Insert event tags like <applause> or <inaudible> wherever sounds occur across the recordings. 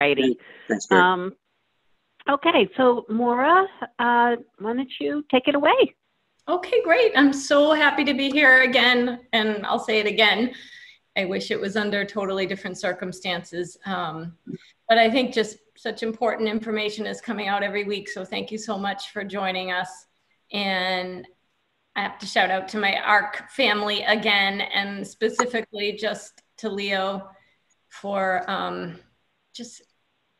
righty. Thanks, Karen. Um, okay, so Maura, uh, why don't you take it away? Okay, great. I'm so happy to be here again, and I'll say it again. I wish it was under totally different circumstances. Um, but I think just such important information is coming out every week. So thank you so much for joining us. And I have to shout out to my ARC family again, and specifically just to Leo for um, just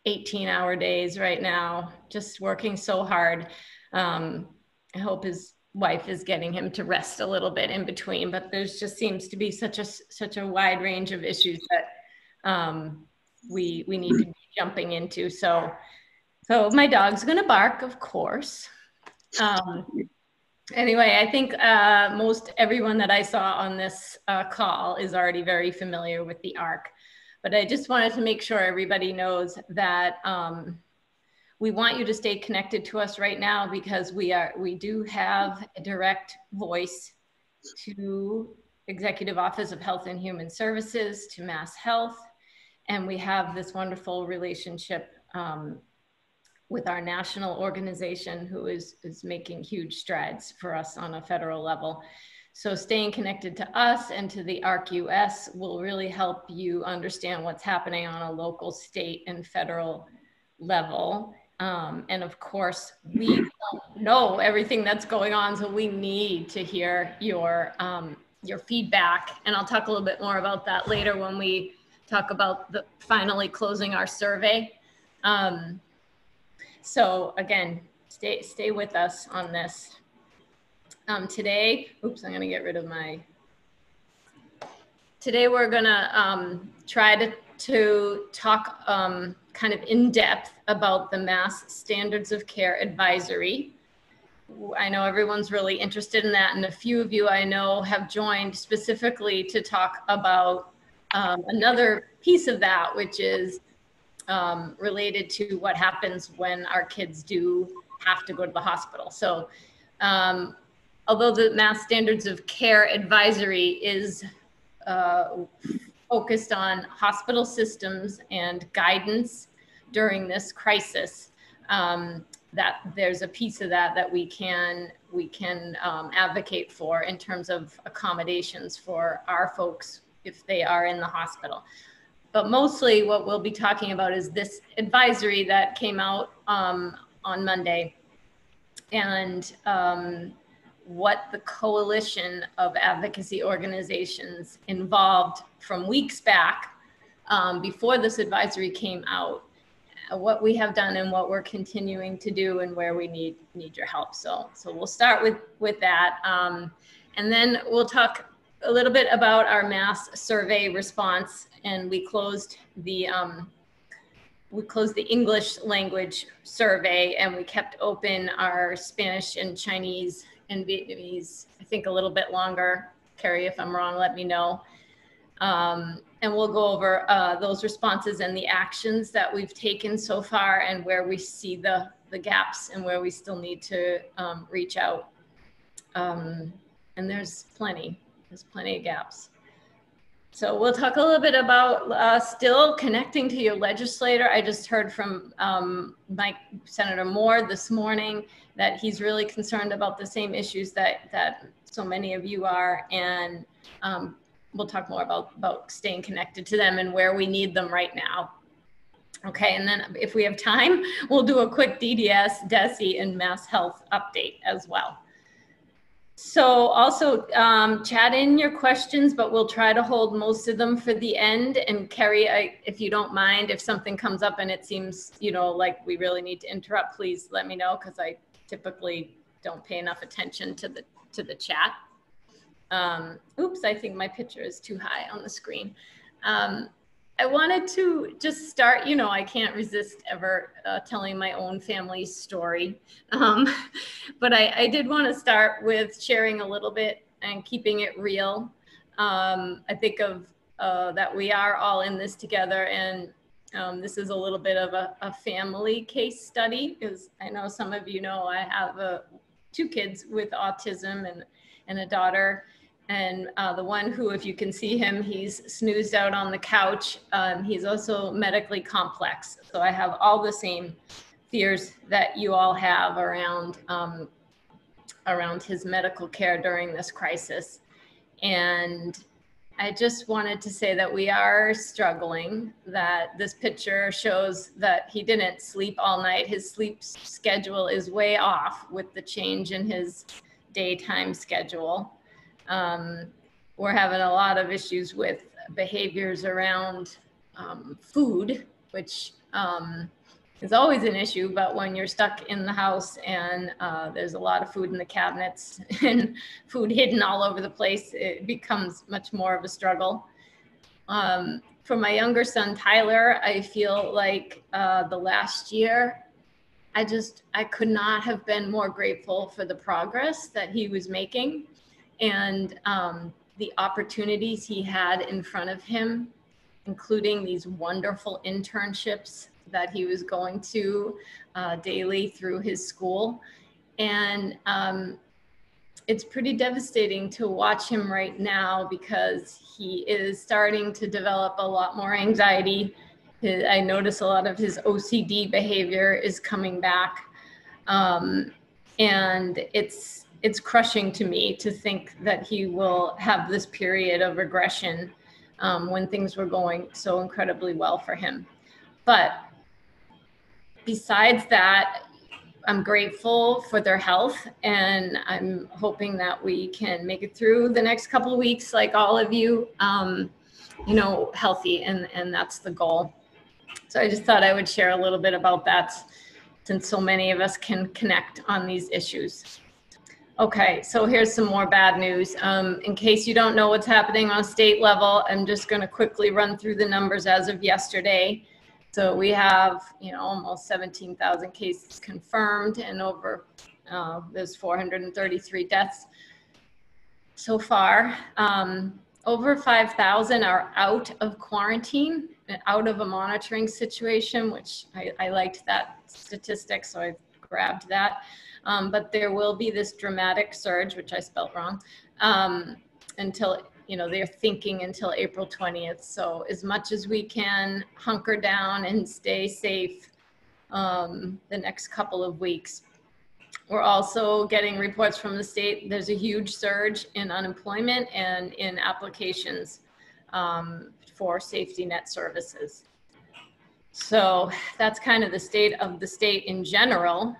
18 hour days right now, just working so hard. Um, I hope his wife is getting him to rest a little bit in between, but there's just seems to be such a such a wide range of issues that um, we we need to be jumping into. So so my dog's gonna bark, of course. Um, anyway, I think uh, most everyone that I saw on this uh, call is already very familiar with the ARC. But I just wanted to make sure everybody knows that um, we want you to stay connected to us right now because we are we do have a direct voice to Executive Office of Health and Human Services, to Mass Health, and we have this wonderful relationship um, with our national organization who is, is making huge strides for us on a federal level. So staying connected to us and to the ARC-US will really help you understand what's happening on a local, state, and federal level. Um, and of course, we don't know everything that's going on, so we need to hear your um, your feedback. And I'll talk a little bit more about that later when we talk about the finally closing our survey. Um, so again, stay stay with us on this. Um, today, oops, I'm gonna get rid of my. Today we're gonna um, try to to talk um, kind of in depth about the Mass Standards of Care Advisory. I know everyone's really interested in that, and a few of you I know have joined specifically to talk about um, another piece of that, which is um, related to what happens when our kids do have to go to the hospital. So, um, although the Mass Standards of Care Advisory is uh, focused on hospital systems and guidance during this crisis, um, that there's a piece of that that we can we can um, advocate for in terms of accommodations for our folks if they are in the hospital. But mostly what we'll be talking about is this advisory that came out um, on Monday. And um, what the coalition of advocacy organizations involved from weeks back um, before this advisory came out uh, what we have done and what we're continuing to do and where we need need your help. So so we'll start with with that. Um, and then we'll talk a little bit about our mass survey response. And we closed the um, we closed the English language survey and we kept open our Spanish and Chinese and Vietnamese, I think a little bit longer. Carrie, if I'm wrong, let me know. Um, and we'll go over uh, those responses and the actions that we've taken so far and where we see the, the gaps and where we still need to um, reach out. Um, and there's plenty, there's plenty of gaps. So we'll talk a little bit about uh, still connecting to your legislator. I just heard from um, Mike Senator Moore this morning that he's really concerned about the same issues that that so many of you are, and um, we'll talk more about about staying connected to them and where we need them right now. Okay, and then if we have time, we'll do a quick DDS, DESE, and Mass Health update as well. So also um, chat in your questions, but we'll try to hold most of them for the end. And Kerry, I, if you don't mind, if something comes up and it seems, you know, like we really need to interrupt, please let me know because I typically don't pay enough attention to the to the chat. Um, oops, I think my picture is too high on the screen. Um, I wanted to just start, you know, I can't resist ever uh, telling my own family's story. Um, <laughs> but I, I, did want to start with sharing a little bit and keeping it real. Um, I think of uh, that we are all in this together and um, this is a little bit of a, a family case study because I know some of you know I have a, two kids with autism and, and a daughter And uh, the one who, if you can see him, he's snoozed out on the couch. Um, he's also medically complex. So I have all the same fears that you all have around um, around his medical care during this crisis. And I just wanted to say that we are struggling, that this picture shows that he didn't sleep all night. His sleep schedule is way off with the change in his daytime schedule. Um, we're having a lot of issues with behaviors around um, food, which um, is always an issue, but when you're stuck in the house and uh, there's a lot of food in the cabinets <laughs> and food hidden all over the place, it becomes much more of a struggle. Um, for my younger son, Tyler, I feel like uh, the last year, I just, I could not have been more grateful for the progress that he was making and um, the opportunities he had in front of him, including these wonderful internships that he was going to uh, daily through his school. And um, it's pretty devastating to watch him right now because he is starting to develop a lot more anxiety. I notice a lot of his OCD behavior is coming back. Um, and it's it's crushing to me to think that he will have this period of regression um, when things were going so incredibly well for him. But besides that, I'm grateful for their health and I'm hoping that we can make it through the next couple of weeks, like all of you, um, you know, healthy, and, and that's the goal. So I just thought I would share a little bit about that since so many of us can connect on these issues. Okay, so here's some more bad news. Um, in case you don't know what's happening on a state level, I'm just going to quickly run through the numbers as of yesterday. So we have, you know, almost 17,000 cases confirmed and over, uh, there's 433 deaths so far. Um, over 5,000 are out of quarantine, and out of a monitoring situation, which I, I liked that statistic, so I grabbed that. Um, but there will be this dramatic surge, which I spelt wrong, um, until you know, they're thinking until April 20th. So as much as we can hunker down and stay safe um, the next couple of weeks. We're also getting reports from the state. There's a huge surge in unemployment and in applications um, for safety net services. So that's kind of the state of the state in general.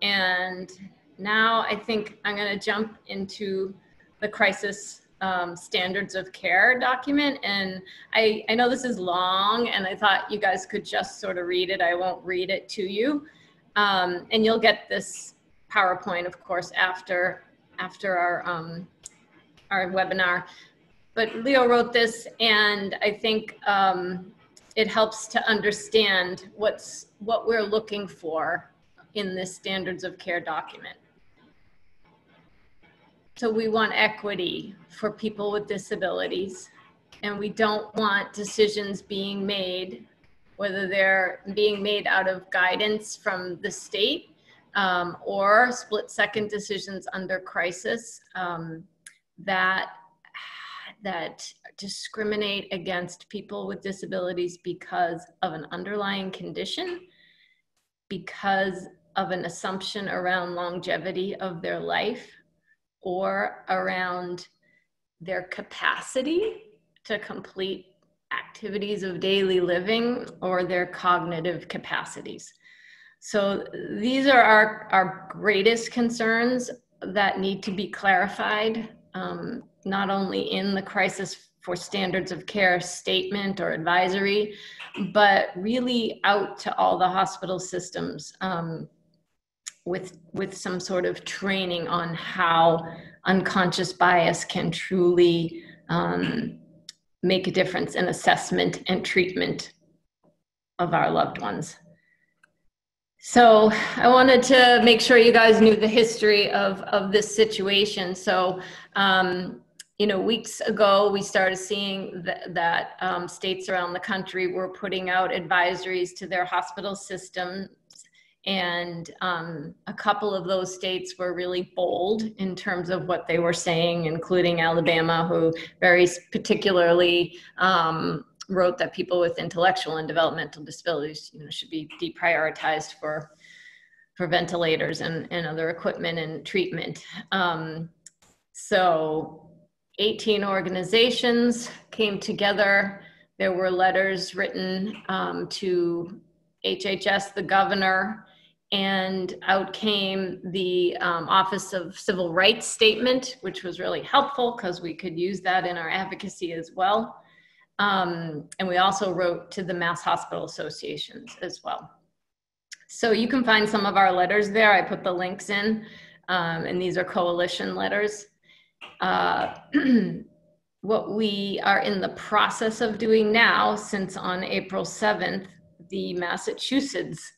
And now I think I'm going to jump into the crisis um, standards of care document. And I, I know this is long and I thought you guys could just sort of read it. I won't read it to you. Um, and you'll get this PowerPoint, of course, after, after our, um, our webinar. But Leo wrote this and I think um, it helps to understand what's, what we're looking for in this standards of care document. So we want equity for people with disabilities. And we don't want decisions being made, whether they're being made out of guidance from the state um, or split second decisions under crisis um, that, that discriminate against people with disabilities because of an underlying condition, because of an assumption around longevity of their life or around their capacity to complete activities of daily living or their cognitive capacities. So these are our, our greatest concerns that need to be clarified, um, not only in the crisis for standards of care statement or advisory, but really out to all the hospital systems. Um, with with some sort of training on how unconscious bias can truly um, make a difference in assessment and treatment of our loved ones. So I wanted to make sure you guys knew the history of, of this situation. So, um, you know, weeks ago, we started seeing th that um, states around the country were putting out advisories to their hospital systems And um, a couple of those states were really bold in terms of what they were saying, including Alabama, who very particularly um, wrote that people with intellectual and developmental disabilities you know, should be deprioritized for, for ventilators and, and other equipment and treatment. Um, so 18 organizations came together. There were letters written um, to HHS, the governor, and out came the um, Office of Civil Rights statement, which was really helpful because we could use that in our advocacy as well. Um, and we also wrote to the Mass Hospital Associations as well. So you can find some of our letters there. I put the links in, um, and these are coalition letters. Uh, <clears throat> what we are in the process of doing now, since on April 7th, the Massachusetts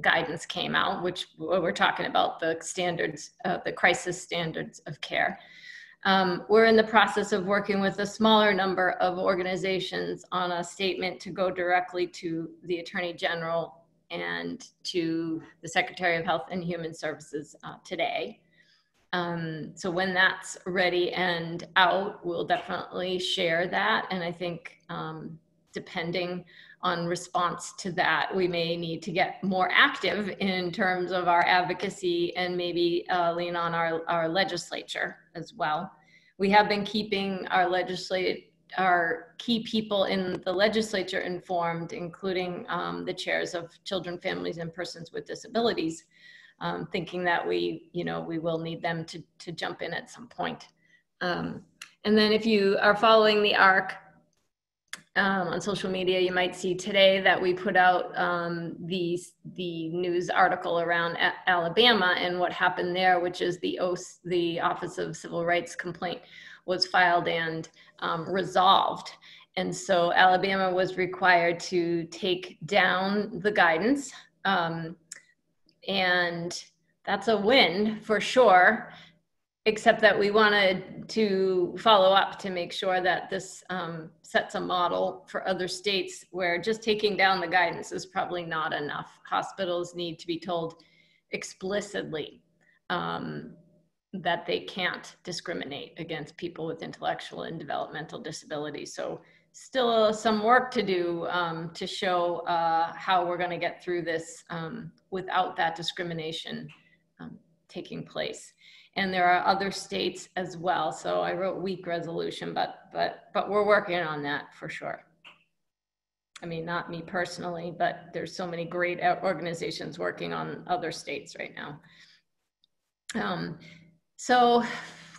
guidance came out, which we're talking about the standards, uh, the crisis standards of care. Um, we're in the process of working with a smaller number of organizations on a statement to go directly to the Attorney General and to the Secretary of Health and Human Services uh, today. Um, so when that's ready and out, we'll definitely share that. And I think um, depending on response to that, we may need to get more active in terms of our advocacy and maybe uh, lean on our, our legislature as well. We have been keeping our legislate our key people in the legislature informed, including um, the chairs of children, families, and persons with disabilities um, thinking that we, you know, we will need them to, to jump in at some point. Um, and then if you are following the ARC um, on social media, you might see today that we put out um, the, the news article around A Alabama and what happened there, which is the, OS, the Office of Civil Rights complaint was filed and um, resolved. And so Alabama was required to take down the guidance um, and that's a win for sure except that we wanted to follow up to make sure that this um, sets a model for other states where just taking down the guidance is probably not enough. Hospitals need to be told explicitly um, that they can't discriminate against people with intellectual and developmental disabilities. So still some work to do um, to show uh, how we're going to get through this um, without that discrimination um, taking place. And there are other states as well. So I wrote weak resolution, but but but we're working on that for sure. I mean, not me personally, but there's so many great organizations working on other states right now. Um, so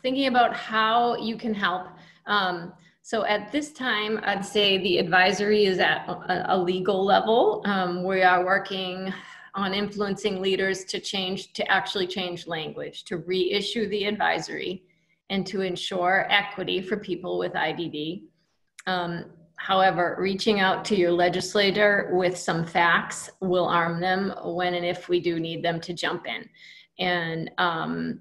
thinking about how you can help. Um, so at this time, I'd say the advisory is at a, a legal level. Um, we are working on influencing leaders to change, to actually change language, to reissue the advisory, and to ensure equity for people with IDD. Um, however, reaching out to your legislator with some facts will arm them when and if we do need them to jump in. And um,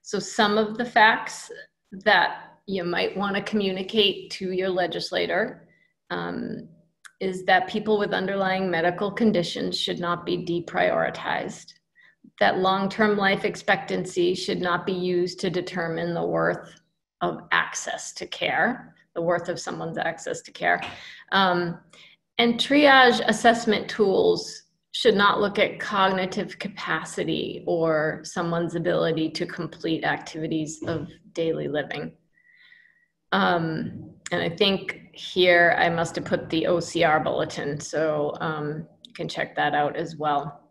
so some of the facts that you might want to communicate to your legislator um, is that people with underlying medical conditions should not be deprioritized, that long term life expectancy should not be used to determine the worth of access to care, the worth of someone's access to care. Um, and triage assessment tools should not look at cognitive capacity or someone's ability to complete activities of daily living. Um, and I think here I must have put the OCR bulletin, so um, you can check that out as well.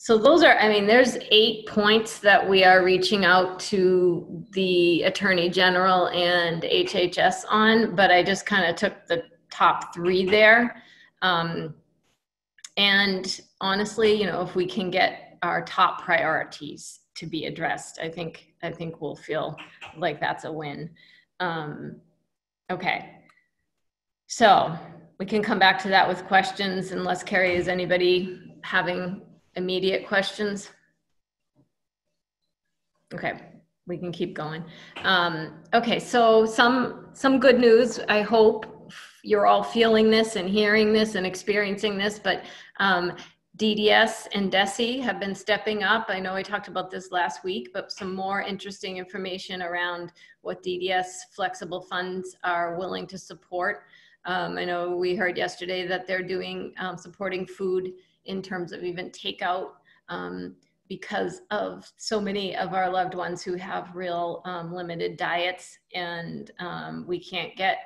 So those are, I mean, there's eight points that we are reaching out to the Attorney General and HHS on, but I just kind of took the top three there. Um, and honestly, you know, if we can get our top priorities to be addressed, I think I think we'll feel like that's a win. Um, okay. So we can come back to that with questions unless Carrie, is anybody having immediate questions? Okay, we can keep going. Um, okay, so some some good news. I hope you're all feeling this and hearing this and experiencing this, but um, DDS and DESE have been stepping up. I know I talked about this last week, but some more interesting information around what DDS flexible funds are willing to support. Um, I know we heard yesterday that they're doing um, supporting food in terms of even takeout um, because of so many of our loved ones who have real um, limited diets and um, we can't get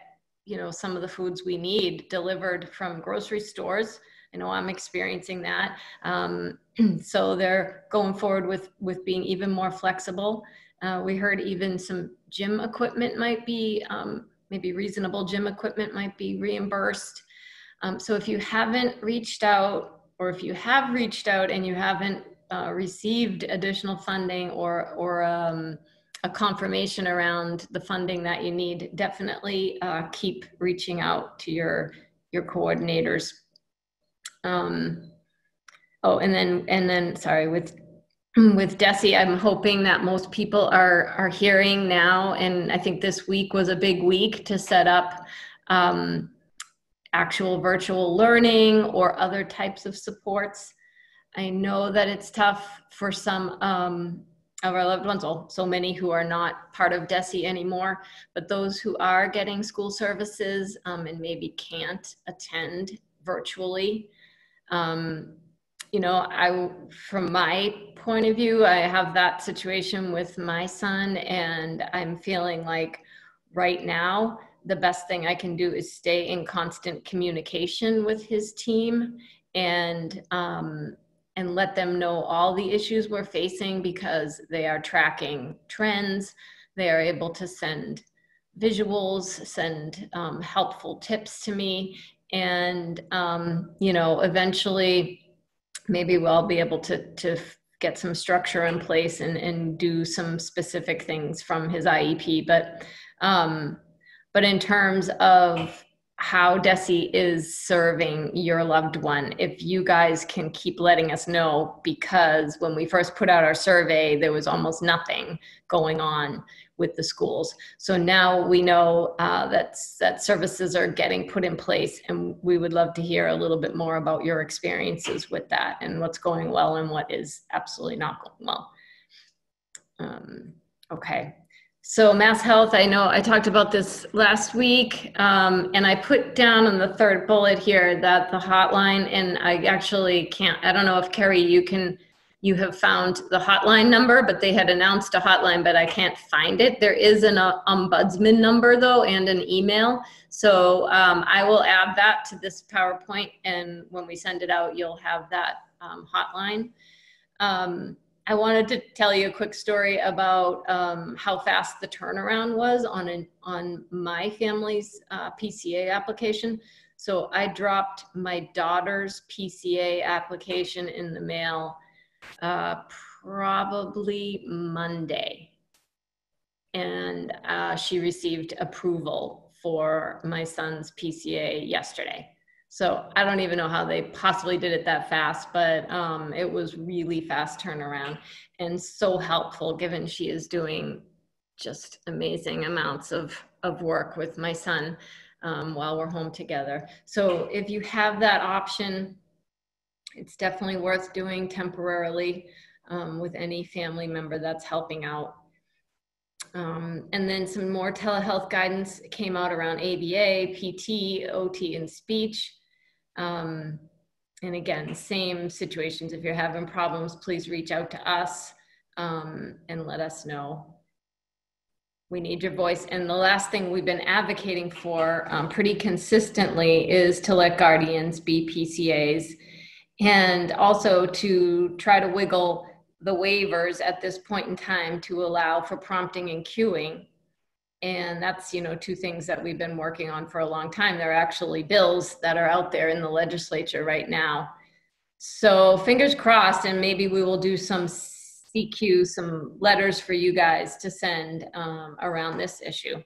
you know some of the foods we need delivered from grocery stores I know I'm experiencing that. Um, <clears throat> so they're going forward with with being even more flexible. Uh, we heard even some gym equipment might be um, maybe reasonable gym equipment might be reimbursed. Um, so if you haven't reached out, or if you have reached out and you haven't uh, received additional funding or or um, a confirmation around the funding that you need, definitely uh, keep reaching out to your your coordinators um, oh, and then and then sorry with with DESE, I'm hoping that most people are are hearing now, and I think this week was a big week to set up um, actual virtual learning or other types of supports. I know that it's tough for some um, of our loved ones, well, so many who are not part of DESE anymore, but those who are getting school services um, and maybe can't attend virtually, um, you know, I, from my point of view, I have that situation with my son, and I'm feeling like right now, the best thing I can do is stay in constant communication with his team and um, and let them know all the issues we're facing because they are tracking trends. They are able to send visuals, send um, helpful tips to me, and um, you know eventually maybe we'll be able to to get some structure in place and and do some specific things from his IEP but um, but in terms of how DESE is serving your loved one. If you guys can keep letting us know, because when we first put out our survey, there was almost nothing going on with the schools. So now we know uh, that, that services are getting put in place, and we would love to hear a little bit more about your experiences with that and what's going well and what is absolutely not going well. Um, okay. So Mass Health, I know I talked about this last week, um, and I put down on the third bullet here that the hotline, and I actually can't, I don't know if Kerry, you can, you have found the hotline number, but they had announced a hotline, but I can't find it. There is an uh, ombudsman number though, and an email. So um, I will add that to this PowerPoint, and when we send it out, you'll have that um, hotline. Um, I wanted to tell you a quick story about um, how fast the turnaround was on an, on my family's uh, PCA application. So I dropped my daughter's PCA application in the mail uh, probably Monday, and uh, she received approval for my son's PCA yesterday. So I don't even know how they possibly did it that fast, but um, it was really fast turnaround and so helpful given she is doing just amazing amounts of, of work with my son um, while we're home together. So if you have that option, it's definitely worth doing temporarily um, with any family member that's helping out. Um, and then some more telehealth guidance came out around ABA, PT, OT, and speech. Um, and again, same situations. If you're having problems, please reach out to us um, and let us know. We need your voice. And the last thing we've been advocating for um, pretty consistently is to let guardians be PCAs and also to try to wiggle the waivers at this point in time to allow for prompting and cueing. and that's you know two things that we've been working on for a long time. There are actually bills that are out there in the legislature right now. So fingers crossed and maybe we will do some cq some letters for you guys to send um, around this issue.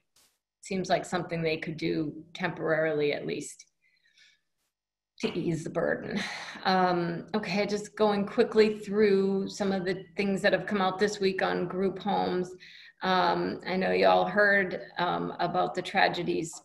Seems like something they could do temporarily at least to ease the burden. Um, okay, just going quickly through some of the things that have come out this week on group homes. Um, I know you all heard um, about the tragedies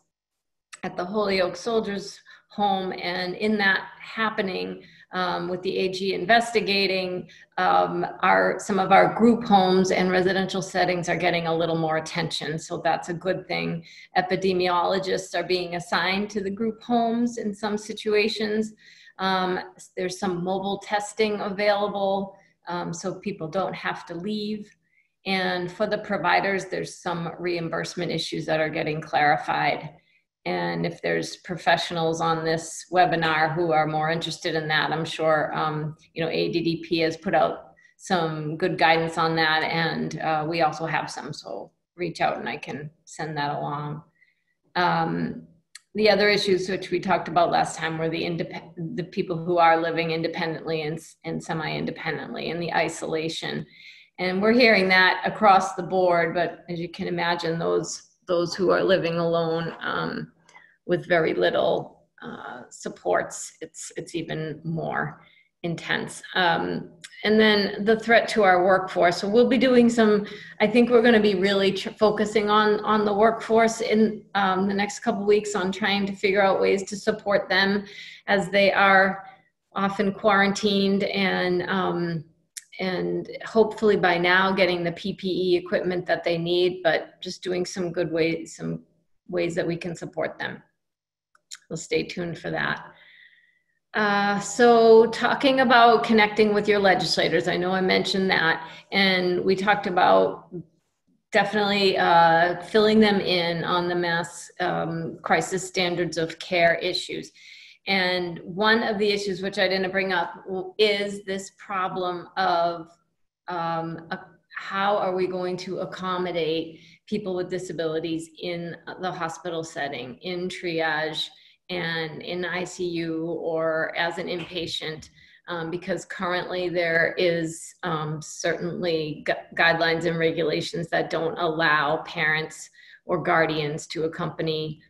at the Holyoke Soldiers Home, and in that happening, um, with the AG investigating, um, our, some of our group homes and residential settings are getting a little more attention. So that's a good thing. Epidemiologists are being assigned to the group homes in some situations. Um, there's some mobile testing available um, so people don't have to leave. And for the providers, there's some reimbursement issues that are getting clarified. And if there's professionals on this webinar who are more interested in that, I'm sure, um, you know, ADDP has put out some good guidance on that. And uh, we also have some, so reach out and I can send that along. Um, the other issues which we talked about last time were the independent, the people who are living independently and, and semi-independently and the isolation. And we're hearing that across the board, but as you can imagine, those those who are living alone um, with very little uh, supports, it's, it's even more intense. Um, and then the threat to our workforce. So we'll be doing some, I think we're going to be really focusing on, on the workforce in um, the next couple weeks on trying to figure out ways to support them as they are often quarantined and um, and hopefully by now getting the PPE equipment that they need, but just doing some good ways, some ways that we can support them. We'll stay tuned for that. Uh, so talking about connecting with your legislators, I know I mentioned that, and we talked about definitely uh, filling them in on the mass um, crisis standards of care issues. And one of the issues which I didn't bring up is this problem of um, a, how are we going to accommodate people with disabilities in the hospital setting, in triage, and in ICU or as an inpatient. Um, because currently there is um, certainly gu guidelines and regulations that don't allow parents or guardians to accompany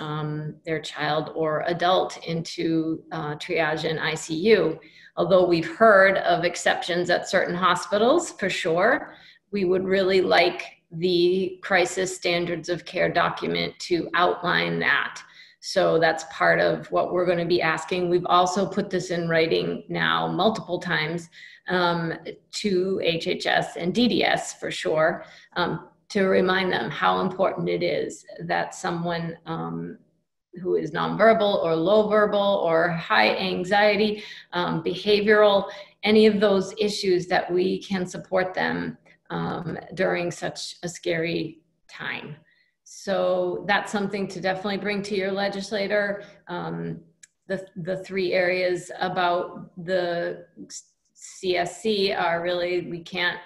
um, their child or adult into uh, triage and ICU. Although we've heard of exceptions at certain hospitals for sure, we would really like the crisis standards of care document to outline that. So that's part of what we're going to be asking. We've also put this in writing now multiple times um, to HHS and DDS for sure um, to remind them how important it is that someone um, who is nonverbal or low verbal or high anxiety, um, behavioral, any of those issues that we can support them um, during such a scary time. So that's something to definitely bring to your legislator. Um, the, the three areas about the CSC are really, we can't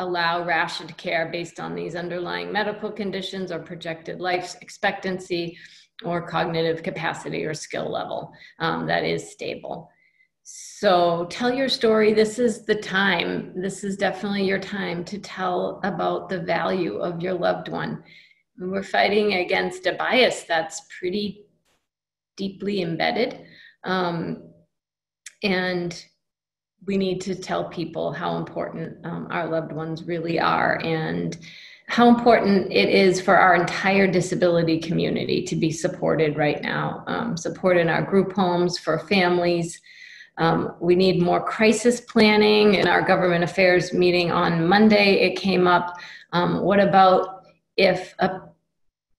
allow rationed care based on these underlying medical conditions or projected life expectancy or cognitive capacity or skill level um, that is stable. So tell your story. This is the time. This is definitely your time to tell about the value of your loved one. We're fighting against a bias that's pretty deeply embedded. Um, and we need to tell people how important um, our loved ones really are and how important it is for our entire disability community to be supported right now, um, support in our group homes for families. Um, we need more crisis planning. In our government affairs meeting on Monday, it came up. Um, what about if a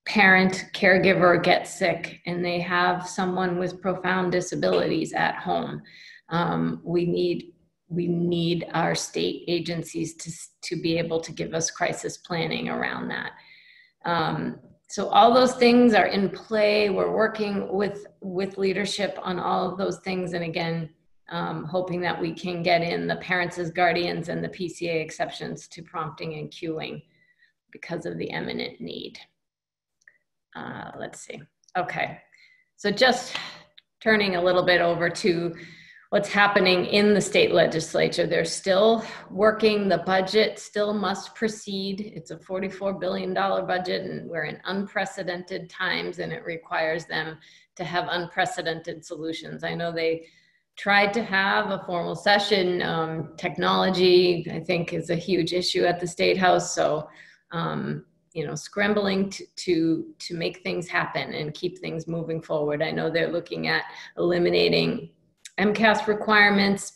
parent caregiver gets sick and they have someone with profound disabilities at home? Um, we need we need our state agencies to, to be able to give us crisis planning around that. Um, so all those things are in play. We're working with, with leadership on all of those things. And again, um, hoping that we can get in the parents as guardians and the PCA exceptions to prompting and cueing because of the eminent need. Uh, let's see. Okay. So just turning a little bit over to what's happening in the state legislature. They're still working, the budget still must proceed. It's a $44 billion budget, and we're in unprecedented times, and it requires them to have unprecedented solutions. I know they tried to have a formal session. Um, technology, I think, is a huge issue at the State House. So, um, you know, scrambling to, to, to make things happen and keep things moving forward. I know they're looking at eliminating MCAS requirements.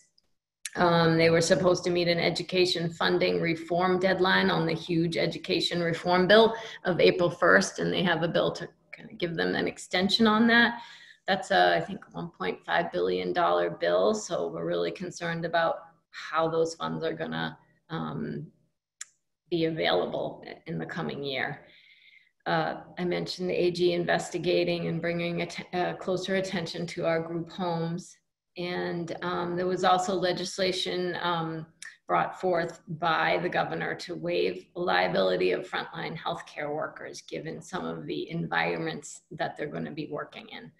Um, they were supposed to meet an education funding reform deadline on the huge education reform bill of April 1st, and they have a bill to kind of give them an extension on that. That's a, I think, $1.5 billion bill, so we're really concerned about how those funds are going to um, be available in the coming year. Uh, I mentioned the AG investigating and bringing att- uh, closer attention to our group homes. And um, there was also legislation um, brought forth by the governor to waive liability of frontline healthcare workers given some of the environments that they're going to be working in.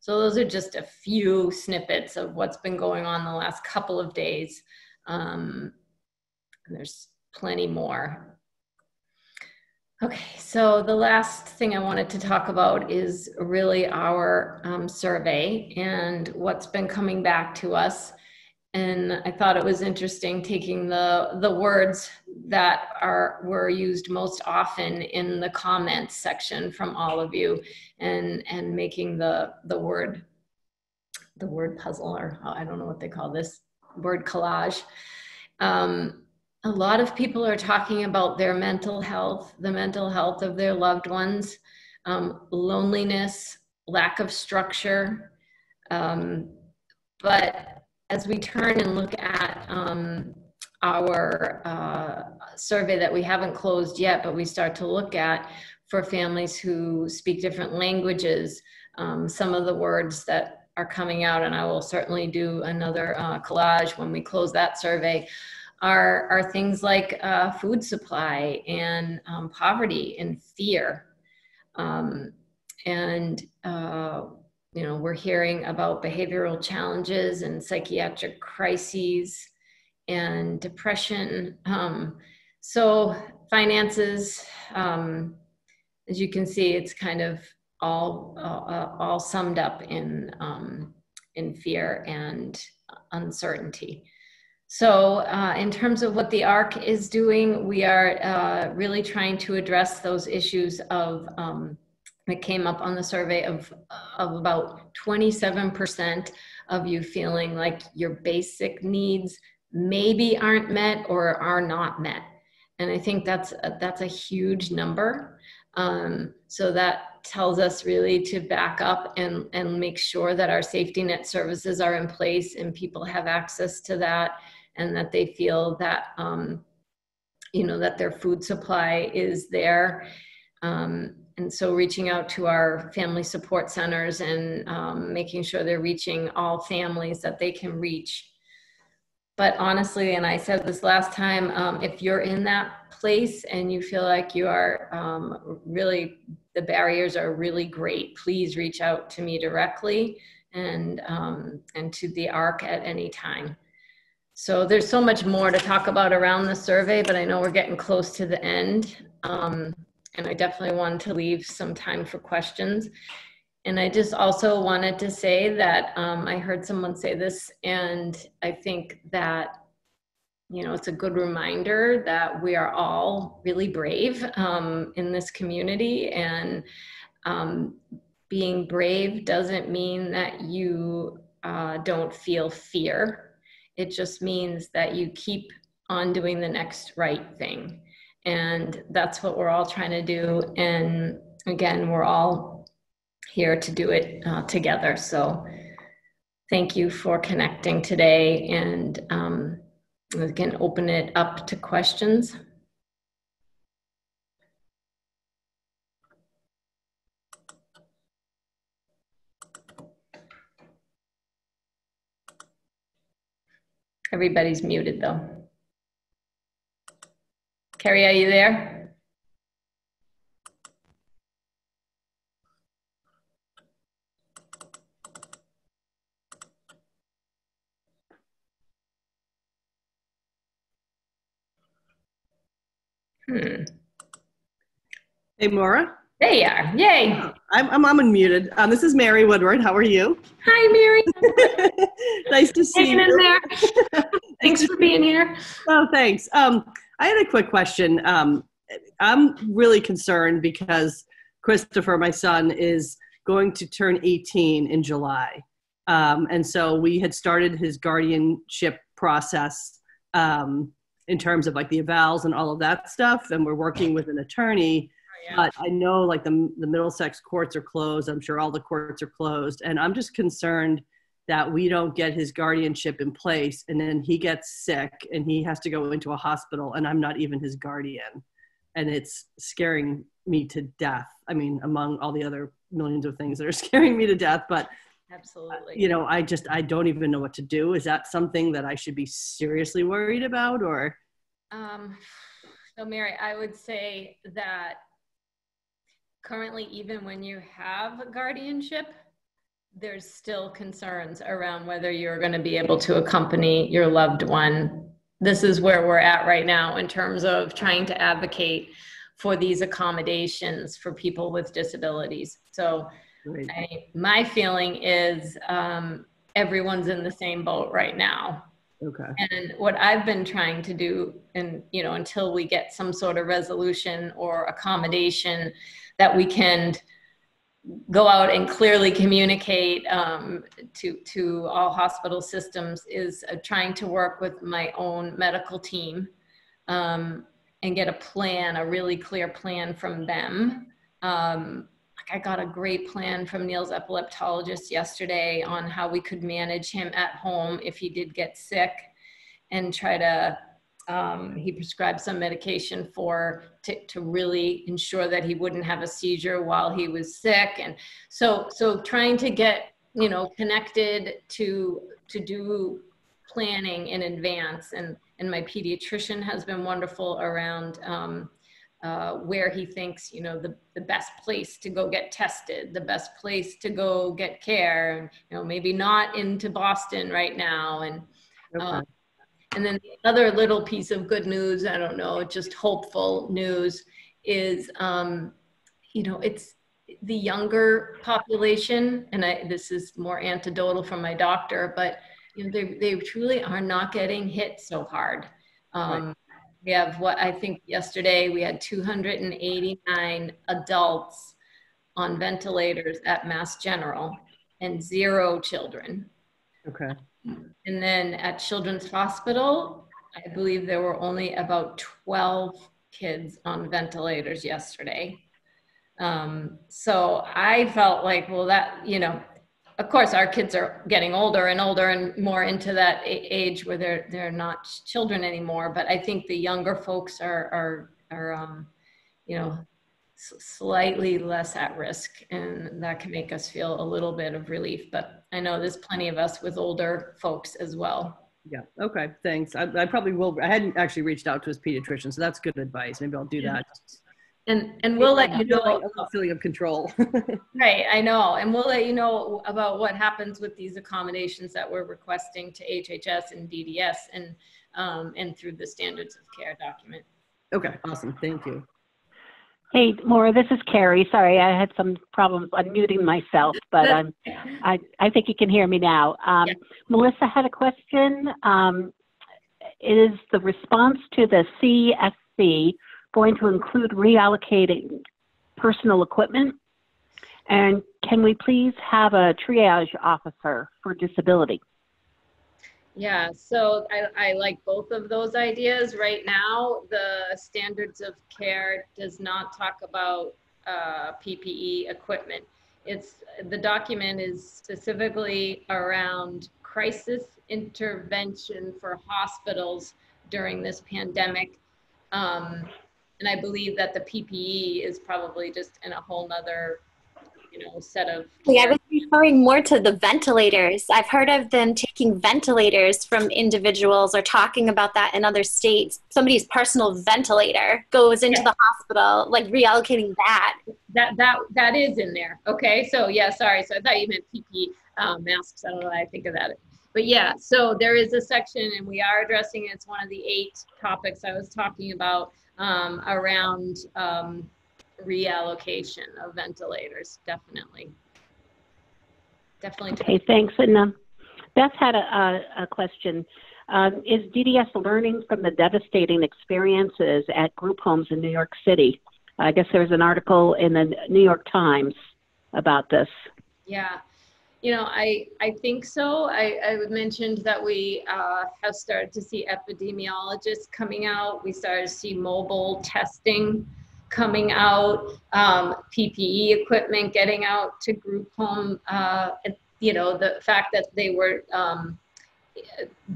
So those are just a few snippets of what's been going on the last couple of days. Um, there's plenty more. Okay, so the last thing I wanted to talk about is really our um, survey and what's been coming back to us. And I thought it was interesting taking the, the words that are were used most often in the comments section from all of you and, and making the, the word the word puzzle or I don't know what they call this word collage. Um, a lot of people are talking about their mental health, the mental health of their loved ones, um, loneliness, lack of structure. Um, but as we turn and look at um, our uh, survey that we haven't closed yet, but we start to look at for families who speak different languages, um, some of the words that are coming out, and I will certainly do another uh, collage when we close that survey are, are things like uh, food supply and um, poverty and fear. Um, and, uh, you know, we're hearing about behavioral challenges and psychiatric crises and depression. Um, so finances, um, as you can see, it's kind of all, uh, all summed up in, um, in fear and uncertainty. So, uh, in terms of what the ARC is doing, we are uh, really trying to address those issues of um, that came up on the survey of of about 27% of you feeling like your basic needs maybe aren't met or are not met, and I think that's a, that's a huge number. Um, so that tells us really to back up and and make sure that our safety net services are in place and people have access to that and that they feel that um, you know that their food supply is there. Um, and so reaching out to our family support centers and um, making sure they're reaching all families that they can reach. But honestly and i said this last time um, if you're in that place and you feel like you are um, really the barriers are really great please reach out to me directly and um, and to the arc at any time so there's so much more to talk about around the survey, but I know we're getting close to the end. Um, and I definitely wanted to leave some time for questions. And I just also wanted to say that um, I heard someone say this, and I think that, you know, it's a good reminder that we are all really brave um, in this community. And um, being brave doesn't mean that you uh, don't feel fear it just means that you keep on doing the next right thing. And that's what we're all trying to do. And again, we're all here to do it uh, together. So thank you for connecting today. And um, we can open it up to questions. Everybody's muted though. Carrie, are you there? Hmm. Hey, Maura. There you are. Yay. I'm, I'm, I'm unmuted. Um, this is Mary Woodward. How are you? Hi, Mary. <laughs> nice to see Hanging you. in there. <laughs> thanks for being here. Oh, thanks. Um, I had a quick question. Um, I'm really concerned because Christopher, my son, is going to turn 18 in July. Um, and so we had started his guardianship process um, in terms of like the evals and all of that stuff. And we're working with an attorney. Yeah. But I know like the, the Middlesex courts are closed. I'm sure all the courts are closed. And I'm just concerned that we don't get his guardianship in place and then he gets sick and he has to go into a hospital and I'm not even his guardian. And it's scaring me to death. I mean, among all the other millions of things that are <laughs> scaring me to death, but Absolutely. you know, I just I don't even know what to do. Is that something that I should be seriously worried about or Um, so Mary, I would say that currently, even when you have guardianship, there's still concerns around whether you're going to be able to accompany your loved one. This is where we're at right now in terms of trying to advocate for these accommodations for people with disabilities. So I, my feeling is um, everyone's in the same boat right now. okay. And what I've been trying to do, and you know, until we get some sort of resolution or accommodation that we can go out and clearly communicate um, to to all hospital systems, is uh, trying to work with my own medical team um, and get a plan, a really clear plan from them. Um, I got a great plan from Neil's epileptologist yesterday on how we could manage him at home if he did get sick and try to um, he prescribed some medication for to, to really ensure that he wouldn't have a seizure while he was sick and so so trying to get you know connected to to do planning in advance and and my pediatrician has been wonderful around um, uh, where he thinks, you know, the, the best place to go get tested, the best place to go get care, and, you know, maybe not into Boston right now. And, Okay. um, and then the other little piece of good news, I don't know, just hopeful news is, um, you know, it's the younger population, and I, this is more anecdotal from my doctor, but you know, they, they truly are not getting hit so hard. Um, we have what I think yesterday we had 289 adults on ventilators at Mass General and zero children. okay. And then at Children's Hospital, I believe there were only about 12 kids on ventilators yesterday. Um, so I felt like, well, that, you know, of course, our kids are getting older and older and more into that age where they're they're not children anymore. But I think the younger folks are are are um, you know slightly less at risk, and that can make us feel a little bit of relief. But I know there's plenty of us with older folks as well. Yeah. Okay. Thanks. I, I probably will. I hadn't actually reached out to his pediatrician, so that's good advice. Maybe I'll do that. And and we'll let you know. feeling of control. <laughs> Right, I know, and we'll let you know about what happens with these accommodations that we're requesting to HHS and DDS and, um, and through the standards of care document. okay. Awesome. Thank you. Hey, Maura, this is Carrie. Sorry, I had some problems unmuting myself, but I'm, I, I think you can hear me now. Um, Yeah. Melissa had a question. Um, is the response to the CSC going to include reallocating personal equipment? And can we please have a triage officer for disability? Yeah, so I, I like both of those ideas. Right now, the standards of care does not talk about uh, PPE equipment. It's, the document is specifically around crisis intervention for hospitals during this pandemic. Um, and I believe that the PPE is probably just in a whole nother, you know, set of. Yeah, I was referring more to the ventilators. I've heard of them taking ventilators from individuals or talking about that in other states. Somebody's personal ventilator goes into Yeah. the hospital, like reallocating that. That that that is in there. Okay, so yeah, sorry. So I thought you meant PPE um, masks. I don't know. why I think of that. But yeah, so there is a section, and we are addressing it. It's one of the eight topics I was talking about um, around um, reallocation of ventilators. Definitely, definitely. Okay, thanks. And um, Beth had a, a, a question. Um, is DDS learning from the devastating experiences at group homes in New York City? I guess there was an article in the New York Times about this. Yeah. You know, I, I think so. I, I mentioned that we uh, have started to see epidemiologists coming out. We started to see mobile testing coming out, um, PPE equipment getting out to group home. Uh, you know, the fact that they were um,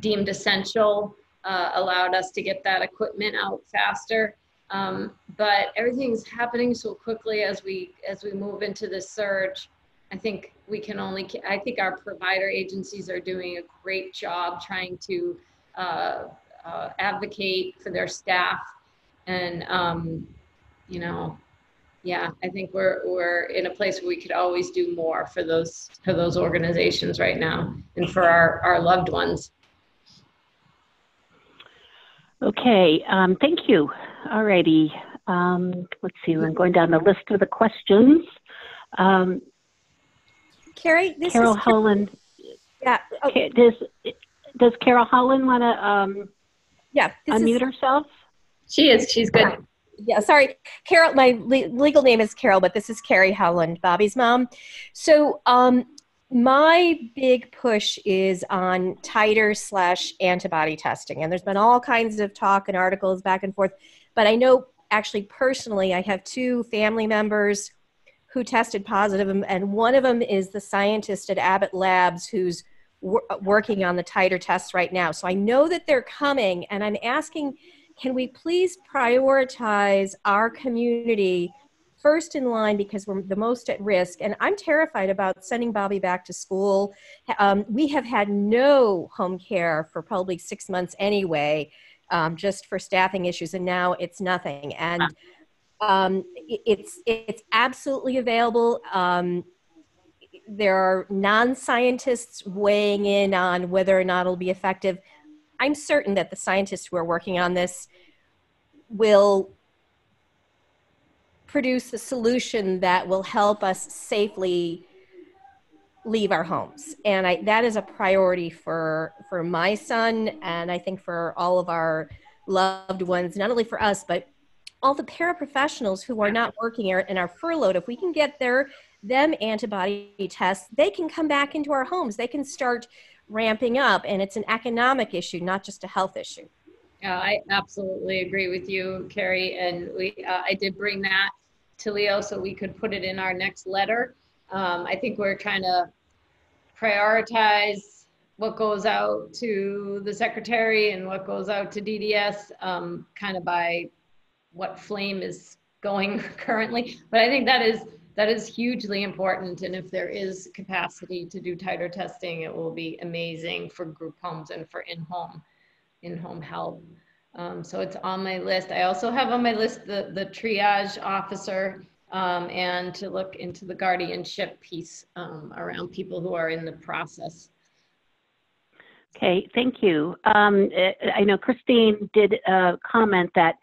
deemed essential uh, allowed us to get that equipment out faster. Um, but everything's happening so quickly as we as we move into this surge. I think we can only. I think our provider agencies are doing a great job trying to uh, uh, advocate for their staff, and um, you know, yeah, I think we're we're in a place where we could always do more for those for those organizations right now and for our our loved ones. Okay, um, thank you. All righty. Um, let's see, I'm going down the list of the questions. Um, Carrie, this Carol is Holland, yeah. Oh, ca- does, does Carol Holland want to um, yeah. Unmute is, herself? She is. She's good. Yeah. Sorry, Carol. My le- legal name is Carol, but this is Carrie Howland, Bobby's mom. So, um, my big push is on titer slash antibody testing, and there's been all kinds of talk and articles back and forth. But I know actually personally, I have two family members who tested positive, and- one of them is the scientist at Abbott Labs who's wor- working on the titer tests right now. So I know that they're coming, and I'm asking, can we please prioritize our community first in line because we're the most at risk? And I'm terrified about sending Bobby back to school. Um, we have had no home care for probably six months anyway, um, just for staffing issues, and now it's nothing. And um, it's it's absolutely available. Um, there are non-scientists weighing in on whether or not it'll be effective. I'm certain that the scientists who are working on this will produce a solution that will help us safely leave our homes. And I, that is a priority for for my son and i think for all of our loved ones not only for us but all the paraprofessionals who are not working or- and are furloughed. If we can get their them antibody tests they can come back into our homes. They can start ramping up and it's an economic issue not just a health issue Yeah, I absolutely agree with you, Carrie. And we, uh, I did bring that to Leo so we could put it in our next letter. Um, I think we're trying to prioritize what goes out to the secretary and what goes out to DDS, um, kind of by what flame is going <laughs> currently. But I think that is that is hugely important. And if there is capacity to do titer testing, it will be amazing for group homes and for in-home in-home help. Um, so it's on my list. I also have on my list the, the triage officer um, and to look into the guardianship piece um, around people who are in the process. Okay, thank you. Um, I know Christine did uh, comment that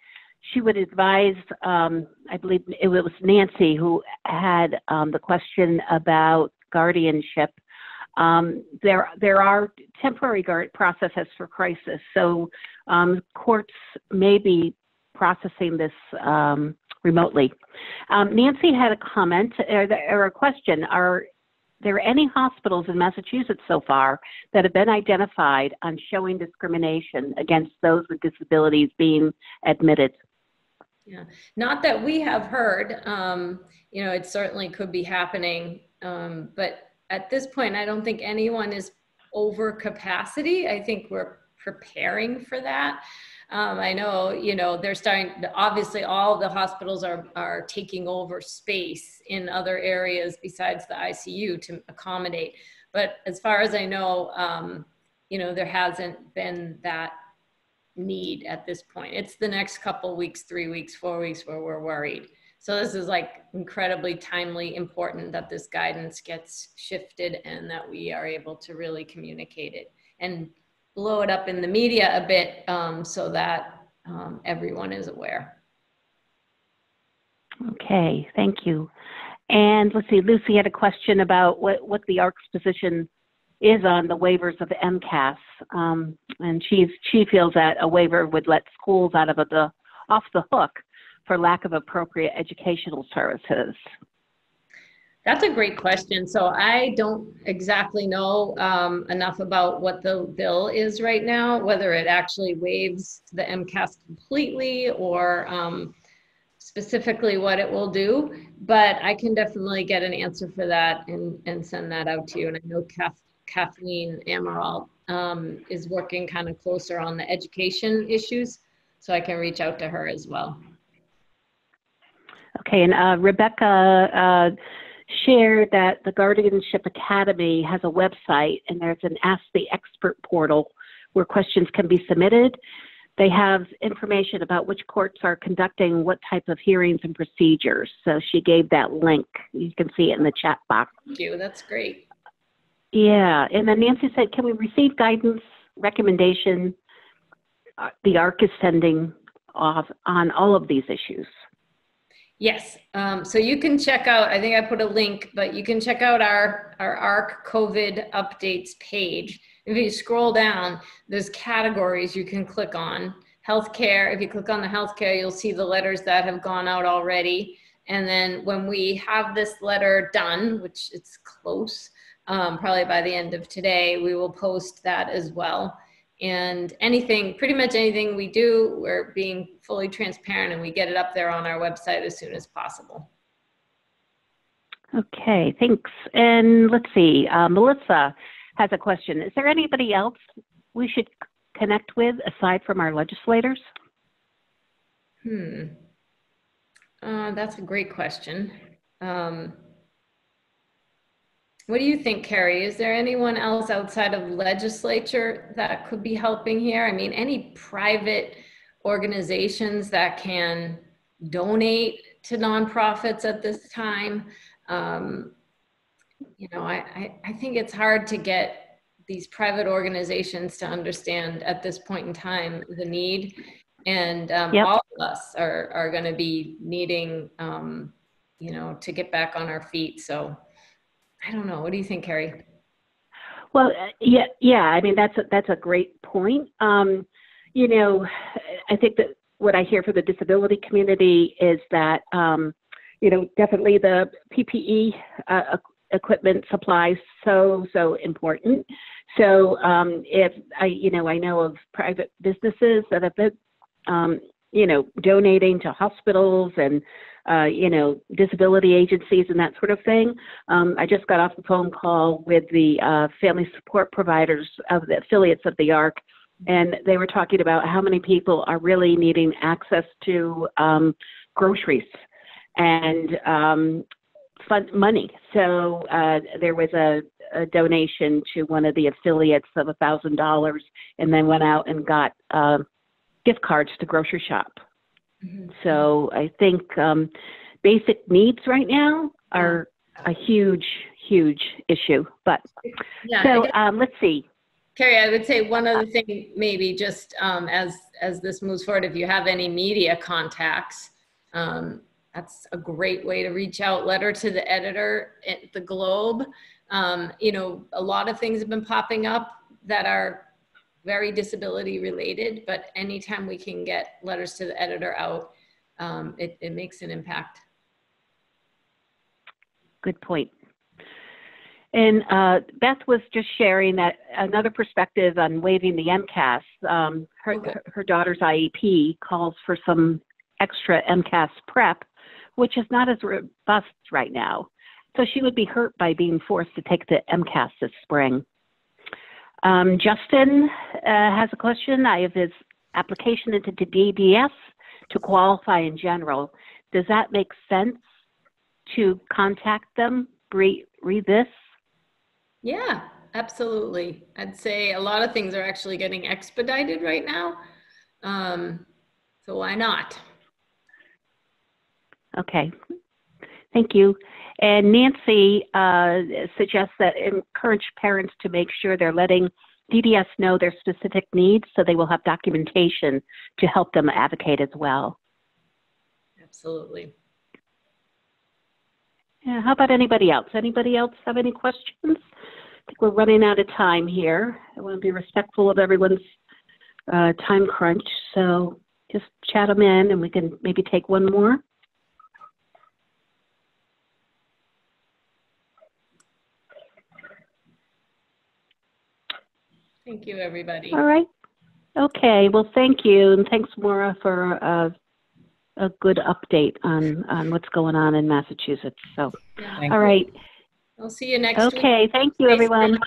she would advise, um, I believe it was Nancy who had um, the question about guardianship. Um, there, there are temporary guard processes for crisis, so um, courts may be processing this um, remotely. Um, Nancy had a comment or, or a question. Are there any hospitals in Massachusetts so far that have been identified on showing discrimination against those with disabilities being admitted? Yeah, not that we have heard. Um, you know, it certainly could be happening, um, but at this point, I don't think anyone is over capacity. I think we're preparing for that. Um, I know, you know, they're starting, obviously all the hospitals are, are taking over space in other areas besides the ICU to accommodate. But as far as I know, um, you know, there hasn't been that need at this point. It's the next couple weeks, three weeks, four weeks where we're worried. So this is like incredibly timely, important that this guidance gets shifted and that we are able to really communicate it and blow it up in the media a bit um, so that um, everyone is aware. Okay, thank you. And let's see, Lucy had a question about what, what the ARC's position is on the waivers of MCAS. Um, and she's, she feels that a waiver would let schools out of the, off the hook for lack of appropriate educational services. That's a great question. So I don't exactly know um, enough about what the bill is right now, whether it actually waives the MCAS completely or um, specifically what it will do. But I can definitely get an answer for that and, and send that out to you. And I know Kath, Kathleen Amaral um, is working kind of closer on the education issues, so I can reach out to her as well. Okay, and uh, Rebecca uh, shared that the Guardianship Academy has a website and there's an Ask the Expert portal where questions can be submitted. They have information about which courts are conducting what type of hearings and procedures. So she gave that link. You can see it in the chat box. Thank you. That's great. Yeah, and then Nancy said, can we receive guidance, recommendation? Uh, the ARC is sending off on all of these issues. Yes. Um, so you can check out, I think I put a link, but you can check out our, our ARC COVID updates page. If you scroll down, there's categories you can click on. Healthcare, if you click on the healthcare, you'll see the letters that have gone out already. And then when we have this letter done, which it's close, um, probably by the end of today, we will post that as well. And anything pretty much anything we do we're being fully transparent and we get it up there on our website as soon as possible. Okay thanks. And let's see uh, melissa has a question. Is there anybody else we should connect with aside from our legislators? Hmm. Uh, that's a great question. Um, what do you think, Carrie? Is there anyone else outside of legislature that could be helping here? I mean, any private organizations that can donate to nonprofits at this time? Um, you know, I, I, I think it's hard to get these private organizations to understand at this point in time the need. And um, yep. all of us are, are going to be needing, um, you know, to get back on our feet. So I don't know. What do you think, Carrie? Well, uh, yeah, yeah. I mean, that's a, that's a great point. Um, you know, I think that what I hear from the disability community is that, um, you know, definitely the PPE uh, equipment supplies so so important. So um, if I, you know, I know of private businesses that have been, um, you know, donating to hospitals and uh, you know, disability agencies and that sort of thing. Um, I just got off the phone call with the uh, family support providers of the affiliates of the ARC, and they were talking about how many people are really needing access to um, groceries and um, fund money. So uh, there was a, a, donation to one of the affiliates of a thousand dollars, and then went out and got uh, gift cards to grocery shop. Mm-hmm. So I think um, basic needs right now are a huge, huge issue. But yeah, so um, let's see. Carrie, I would say one other thing, maybe just um, as as this moves forward, if you have any media contacts, um, that's a great way to reach out. Letter to the editor at the Globe. Um, you know, a lot of things have been popping up that are very disability related, but anytime we can get letters to the editor out, um, it, it makes an impact. Good point. And uh, Beth was just sharing that another perspective on waiving the MCAS. Um, her, okay. her daughter's IEP calls for some extra MCAS prep, which is not as robust right now. So she would be hurt by being forced to take the MCAS this spring. Um, Justin uh, has a question. I have his application into the DDS to qualify in general. Does that make sense to contact them? Read, read this? Yeah, absolutely. I'd say a lot of things are actually getting expedited right now. Um, so why not? Okay. Thank you. And Nancy uh, suggests that encourage parents to make sure they're letting DDS know their specific needs so they will have documentation to help them advocate as well. Absolutely. Yeah, how about anybody else? Anybody else have any questions? I think we're running out of time here. I want to be respectful of everyone's uh, time crunch, so just chat them in and we can maybe take one more. Thank you, everybody. All right. Okay, well, thank you, and thanks, Maura, for uh, a good update on, on what's going on in Massachusetts. So, Yeah. All right. We'll see you next week. Okay, thank you, everyone.